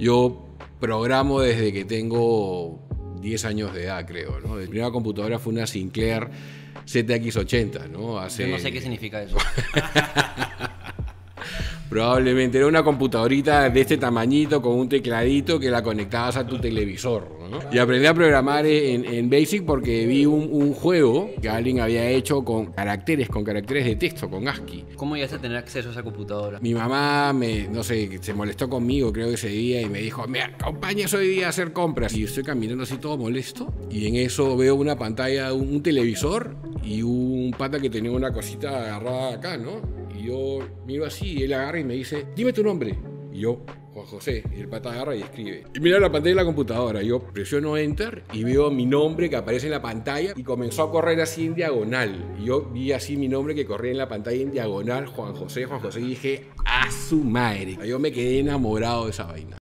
Yo programo desde que tengo 10 años de edad, creo. ¿no? Mi primera computadora fue una Sinclair ZX80, ¿no? Hace... Yo no sé qué significa eso. Probablemente era una computadorita de este tamañito con un tecladito que la conectabas a tu televisor. ¿no? Y aprendí a programar en, en Basic porque vi un, un, juego que alguien había hecho con caracteres, con caracteres de texto, con ASCII. ¿Cómo llegaste a tener acceso a esa computadora? Mi mamá me, no sé, se molestó conmigo creo que ese día y me dijo, me acompañas hoy día a hacer compras. Y estoy caminando así todo molesto y en eso veo una pantalla, un, un televisor y un pata que tenía una cosita agarrada acá, ¿no? Y yo miro así y él agarra y me dice, dime tu nombre. Y yo, Juan José. Y el pata agarra y escribe. Y mira la pantalla de la computadora. Yo presiono Enter y veo mi nombre que aparece en la pantalla y comenzó a correr así en diagonal. Y yo vi así mi nombre que corría en la pantalla en diagonal, Juan José, Juan José. Y dije, a su madre. Yo me quedé enamorado de esa vaina.